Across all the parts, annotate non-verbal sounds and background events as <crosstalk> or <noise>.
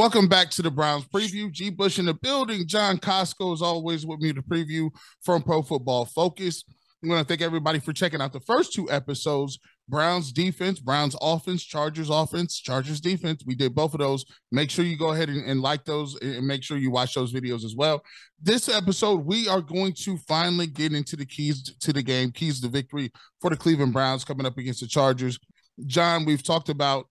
Welcome back to the Browns preview. G. Bush in the building. John Kosko is always with me to preview from Pro Football Focus. I want to thank everybody for checking out the first two episodes Browns defense, Browns offense, Chargers offense, Chargers defense. We did both of those. Make sure you go ahead and, and, like those and make sure you watch those videos as well. This episode, we are going to finally get into the keys to the game, keys to victory for the Cleveland Browns coming up against the Chargers. John, we've talked about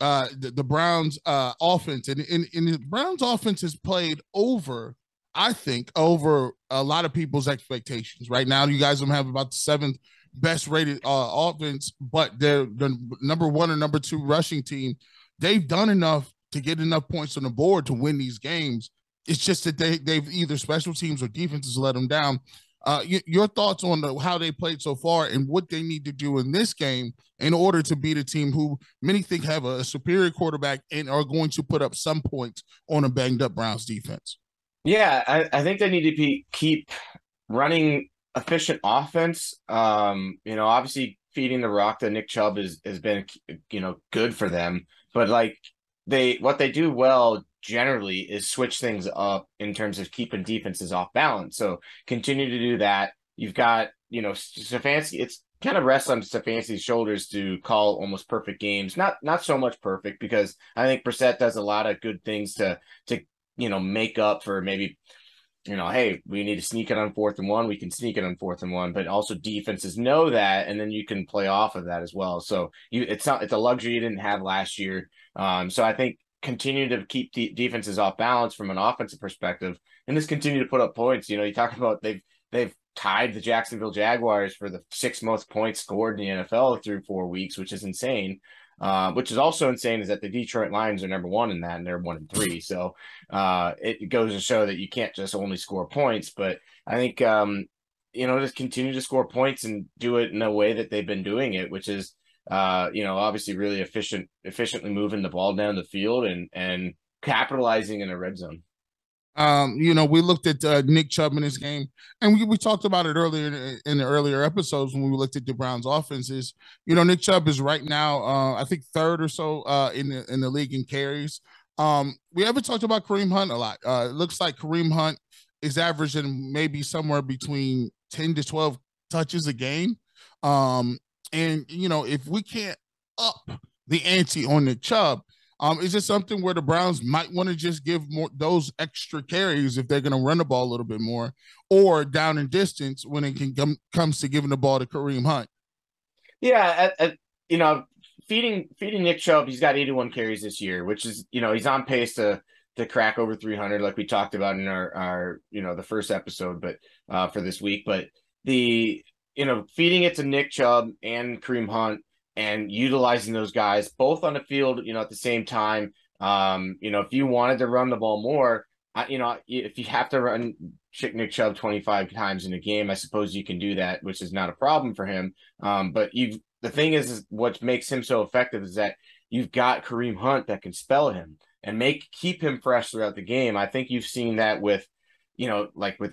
uh, the, the, Browns uh, offense, and, and, and the Browns offense has played over, I think, over a lot of people's expectations. Right now, you guys don't have about the seventh best rated uh, offense, but they're the number one or number two rushing team. They've done enough to get enough points on the board to win these games. It's just that they they've either special teams or defenses let them down. Uh, y- your thoughts on the, how they played so far and what they need to do in this game in order to beat a team who many think have a, a superior quarterback and are going to put up some points on a banged up Browns defense. Yeah, I, I think they need to be, keep running efficient offense. Um, you know, obviously feeding the rock that Nick Chubb is has been you know good for them, but like they what they do well generally is switch things up in terms of keeping defenses off balance. So continue to do that. You've got, you know, Stefanski, it's kind of rests on Stefanski's shoulders to call almost perfect games. Not not so much perfect because I think Brissett does a lot of good things to to you know make up for maybe you know, hey, we need to sneak it on fourth and one. We can sneak it on fourth and one, but also defenses know that, and then you can play off of that as well. So you, it's not it's a luxury you didn't have last year. Um, so I think continue to keep de- defenses off balance from an offensive perspective, and just continue to put up points. You know, you talk about they've they've tied the Jacksonville Jaguars for the sixth most points scored in the NFL through four weeks, which is insane. Uh, which is also insane is that the Detroit Lions are number one in that, and they're one and three. So uh, it goes to show that you can't just only score points. But I think um, you know just continue to score points and do it in a way that they've been doing it, which is uh, you know, obviously really efficient, efficiently moving the ball down the field and and capitalizing in a red zone. Um, you know, we looked at uh, Nick Chubb in this game, and we, we talked about it earlier in, the earlier episodes when we looked at the Browns' offenses. You know, Nick Chubb is right now, uh, I think, third or so uh, in the in the league in carries. Um, we haven't talked about Kareem Hunt a lot. Uh, it looks like Kareem Hunt is averaging maybe somewhere between ten to twelve touches a game. Um, and you know, if we can't up the ante on the Chubb, um, is it something where the Browns might want to just give more those extra carries if they're going to run the ball a little bit more, or down in distance when it can come comes to giving the ball to Kareem Hunt? Yeah, you know, feeding feeding Nick Chubb, he's got 81 carries this year, which is you know he's on pace to to crack over 300, like we talked about in our our you know the first episode, but uh, for this week. But the you know, feeding it to Nick Chubb and Kareem Hunt and utilizing those guys both on the field, you know, at the same time. Um, you know, if you wanted to run the ball more, I, you know, if you have to run Nick Chubb 25 times in a game, I suppose you can do that, which is not a problem for him. Um, but you the thing is, is what makes him so effective is that you've got Kareem Hunt that can spell him and make keep him fresh throughout the game. I think you've seen that with, you know, like with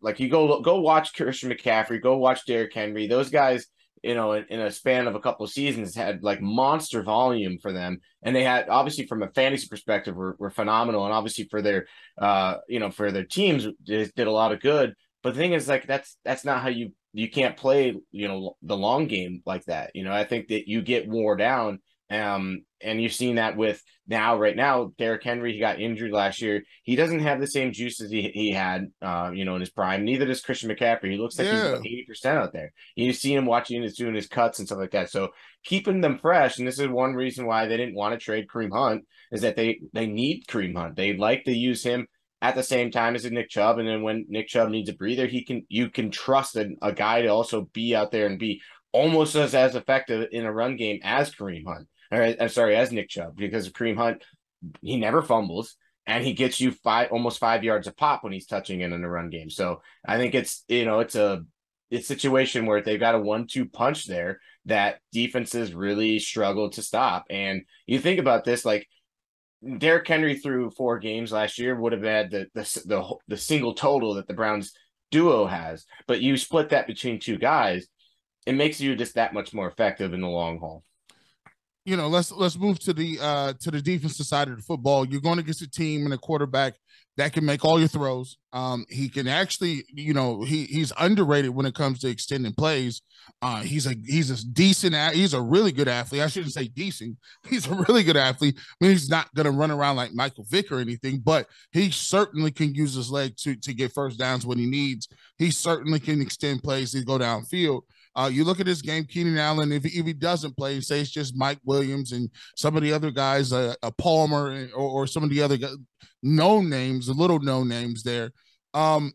like you go go watch Christian McCaffrey, go watch Derrick Henry. Those guys, you know, in, in, a span of a couple of seasons, had like monster volume for them, and they had obviously from a fantasy perspective were, were phenomenal, and obviously for their, uh, you know, for their teams did, did a lot of good. But the thing is, like that's that's not how you you can't play, you know, the long game like that. You know, I think that you get wore down um, and you've seen that with now, right now, Derrick Henry, he got injured last year. He doesn't have the same juice as he, he had, uh, you know, in his prime. Neither does Christian McCaffrey. He looks like yeah. he's 80% out there. You see him watching his doing his cuts and stuff like that. So keeping them fresh, and this is one reason why they didn't want to trade Kareem Hunt, is that they they need Kareem Hunt. They'd like to use him at the same time as Nick Chubb. And then when Nick Chubb needs a breather, he can you can trust a, a guy to also be out there and be almost as, as effective in a run game as Kareem Hunt or I'm sorry, as Nick Chubb, because of Kareem Hunt, he never fumbles and he gets you five almost five yards a pop when he's touching it in the run game. So I think it's you know it's a it's situation where they've got a one-two punch there that defenses really struggle to stop. And you think about this, like Derrick Henry through four games last year would have had the the the, the single total that the Browns duo has, but you split that between two guys, it makes you just that much more effective in the long haul. You know, let's let's move to the uh to the defensive side of the football. You're going against a team and a quarterback that can make all your throws. Um, he can actually, you know, he he's underrated when it comes to extending plays. Uh, he's a he's a decent he's a really good athlete. I shouldn't say decent. <laughs> He's a really good athlete. I mean, he's not gonna run around like Michael Vick or anything, but he certainly can use his leg to to get first downs when he needs. He certainly can extend plays to go downfield. Uh, you look at this game, Keenan Allen, if, if he doesn't play, say it's just Mike Williams and some of the other guys, uh, a Palmer or, or, some of the other known names, the little known names there. Um,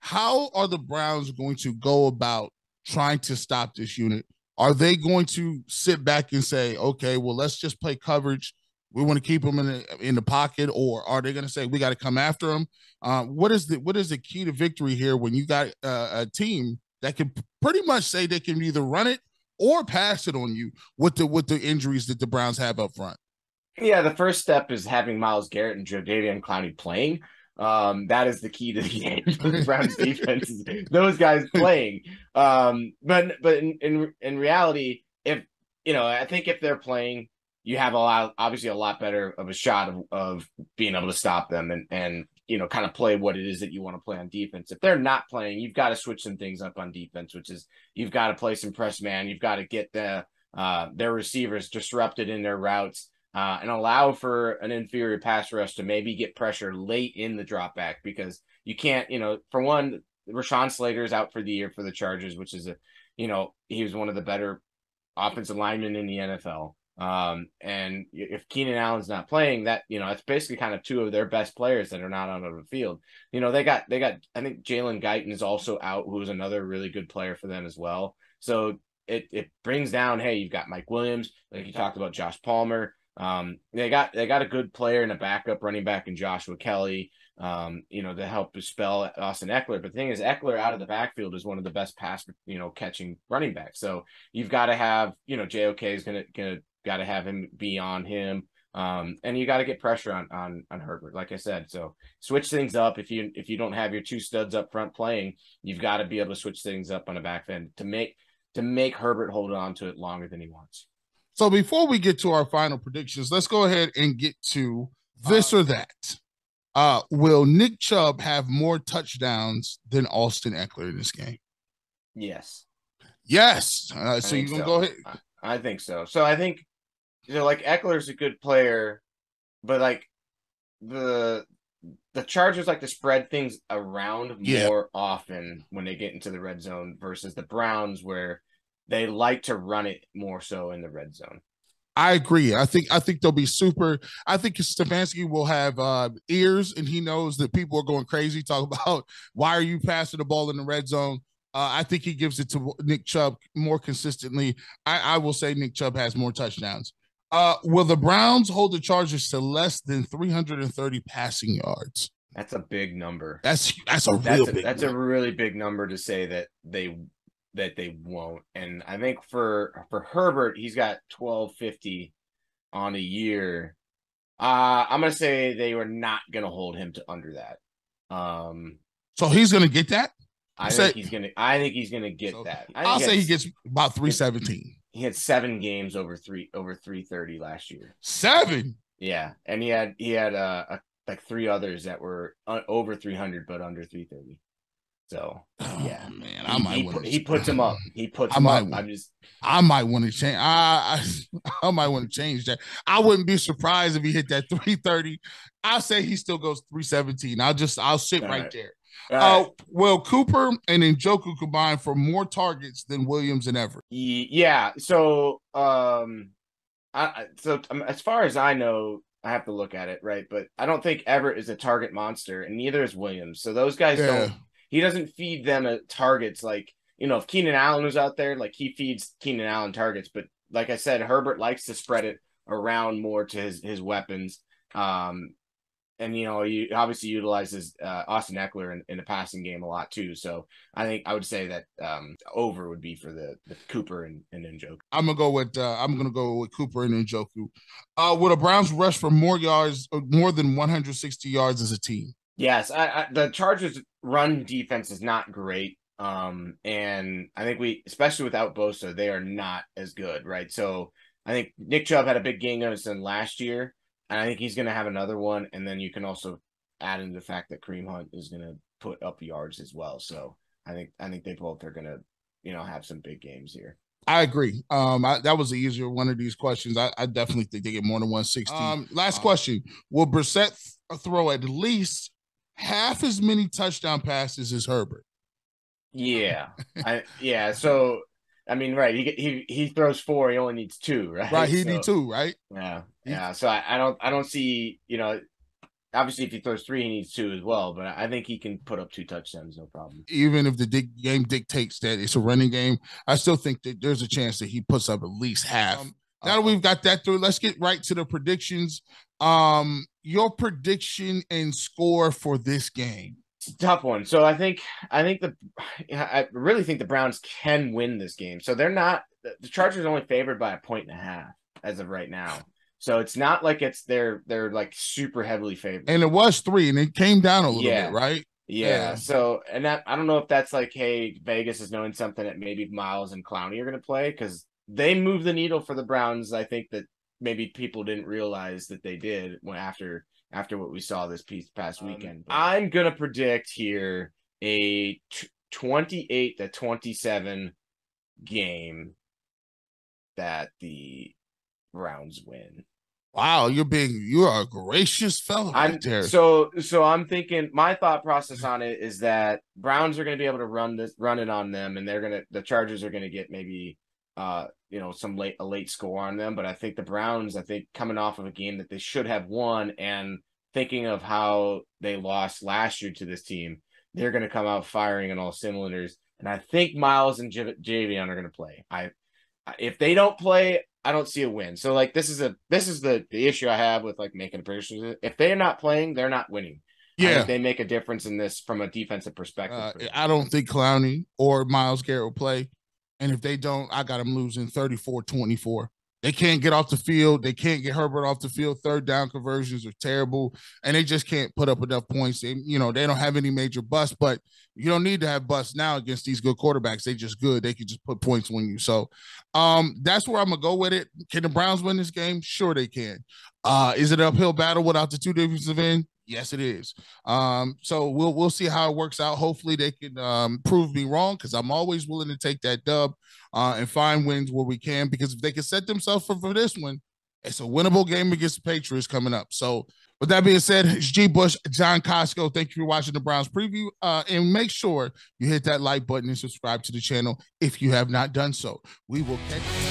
how are the Browns going to go about trying to stop this unit? Are they going to sit back and say, okay, well, let's just play coverage? We want to keep them in the, in the pocket, or are they going to say we got to come after them? Uh, what is the what is the key to victory here when you got uh, a team that can pretty much say they can either run it or pass it on you with the with the injuries that the Browns have up front. Yeah, the first step is having Myles Garrett and Jadeveon Clowney playing. Um, that is the key to the <laughs> game for the Browns <laughs> defense. Those guys playing. Um, but but in, in in reality, if you know, I think if they're playing, you have a lot obviously a lot better of a shot of, of being able to stop them and and you know, kind of play what it is that you want to play on defense. If they're not playing, you've got to switch some things up on defense, which is you've got to play some press man. You've got to get the uh, their receivers disrupted in their routes uh, and allow for an inferior pass rush to maybe get pressure late in the drop back because you can't, you know, for one, Rashawn Slater is out for the year for the Chargers, which is a, you know, he was one of the better offensive linemen in the NFL. Um, and if Keenan Allen's not playing, that you know, it's basically kind of two of their best players that are not on the field. You know, they got they got I think Jalen Guyton is also out, who's another really good player for them as well. So it it brings down, hey, you've got Mike Williams, like you talked about Josh Palmer. Um, they got they got a good player and a backup running back in Joshua Kelley. Um, you know, to help spell Austin Ekeler. But the thing is, Ekeler out of the backfield is one of the best pass, you know, catching running backs. So you've got to have, you know, JOK is gonna gonna got to have him be on him. Um, and you got to get pressure on on on Herbert, like I said. So switch things up. If you if you don't have your two studs up front playing, you've got to be able to switch things up on the back end to make to make Herbert hold on to it longer than he wants. So before we get to our final predictions, let's go ahead and get to this uh, or that. Uh, will Nick Chubb have more touchdowns than Austin Ekeler in this game? Yes. Yes. Uh, so you gonna so. go ahead? I think so. So I think you know, like Ekeler's a good player, but like the the Chargers like to spread things around yeah. more often when they get into the red zone versus the Browns where they like to run it more so in the red zone. I agree. I think I think they'll be super. I think Stefanski will have uh, ears, and he knows that people are going crazy. Talk <laughs> about why are you passing the ball in the red zone? Uh, I think he gives it to Nick Chubb more consistently. I, I will say Nick Chubb has more touchdowns. Uh, will the Browns hold the Chargers to less than 330 passing yards? That's a big number. That's that's a real that's a, big. That's number. a really big number to say that they that they won't. And I think for for Herbert, he's got 1250 on a year. Uh, I'm gonna say they were not gonna hold him to under that. Um, so he's gonna get that. I say, think he's gonna. I think he's gonna get so that. I will say he gets about 317 he had seven games over three over three thirty last year. Seven. Yeah, and he had he had uh, a, like three others that were over three hundred but under three thirty. So oh, yeah, man, I might he, he, he puts him up. He puts I him might, up. I'm just I might want to change. I, I <laughs> I might want to change that. I wouldn't be surprised if he hit that 330. I'll say he still goes 317. I'll just I'll sit right, right, there. Uh, well, Cooper and Njoku combined for more targets than Williams and Everett. Yeah. So, um, I so um, as far as I know, I have to look at it right, but I don't think Everett is a target monster, and neither is Williams. So those guys yeah. don't. He doesn't feed them targets like you know if Keenan Allen was out there, like he feeds Keenan Allen targets. But like I said, Herbert likes to spread it around more to his his weapons. Um, and you know he obviously utilizes uh, Austin Ekeler in, in, the passing game a lot too. So I think I would say that um, over would be for the, the Cooper and, and Njoku. I'm gonna go with uh, I'm gonna go with Cooper and Njoku. Uh, would the Browns rush for more yards, uh, more than 160 yards as a team? Yes, I, I, the Chargers' run defense is not great. Um, and I think we, especially without Bosa, they are not as good, right? So I think Nick Chubb had a big game against them last year, and I think he's going to have another one. And then you can also add in the fact that Kareem Hunt is going to put up yards as well. So I think I think they both are going to you know have some big games here. I agree. Um, I, that was the easier one of these questions. I, I, definitely think they get more than 160. Um, last um, question: Will Brissett throw at least half as many touchdown passes as Herbert? Yeah, <laughs> I yeah. So I mean, right? He he he throws four. He only needs two, <laughs> right? Right. He so, needs two, right? Yeah, yeah. So I, I don't I don't see you know obviously if he throws three he needs two as well but i think he can put up two touchdowns no problem even if the dig- game dictates that it's a running game i still think that there's a chance that he puts up at least half um, now that we've got that through let's get right to the predictions um your prediction and score for this game it's a tough one so i think i think the i really think the browns can win this game so they're not the chargers are only favored by a point and a half as of right now so it's not like it's they're they're like super heavily favored. And it was three, and it came down a little yeah. bit, right? Yeah. yeah. So and that I don't know if that's like, hey, Vegas is knowing something that maybe Myles and Clowney are gonna play because they move the needle for the Browns. I think that maybe people didn't realize that they did when after after what we saw this piece past um, weekend. But I'm gonna predict here a t- 28 to 27 game that the Browns win. Wow, you're being you're a gracious fellow right I'm, there. So so I'm thinking my thought process on it is that Browns are going to be able to run this run it on them, and they're gonna the Chargers are going to get maybe uh you know some late a late score on them. But I think the Browns, I think coming off of a game that they should have won, and thinking of how they lost last year to this team, they're going to come out firing on all cylinders. And I think Myles and J- Javion are going to play. I if they don't play, I don't see a win. So like this is a this is the the issue I have with like making predictions. If they're not playing, they're not winning. Yeah, they make a difference in this from a defensive perspective. Uh, I don't think Clowney or Myles Garrett will play, and if they don't, I got them losing 34-24. They can't get off the field. They can't get Herbert off the field. Third down conversions are terrible, and they just can't put up enough points. They, you know, they don't have any major busts, but you don't need to have busts now against these good quarterbacks. They just good. They can just put points on you. So, um, that's where I'm gonna go with it. Can the Browns win this game? Sure, they can. Uh, is it an uphill battle without the two defensive end? Yes, it is. Um, so we'll we'll see how it works out. Hopefully, they can um, prove me wrong because I'm always willing to take that dub uh, and find wins where we can. Because if they can set themselves for, for this one, it's a winnable game against the Patriots coming up. So with that being said, it's G. Bush, John Kosko. Thank you for watching the Browns preview. Uh, and make sure you hit that like button and subscribe to the channel if you have not done so. We will catch you.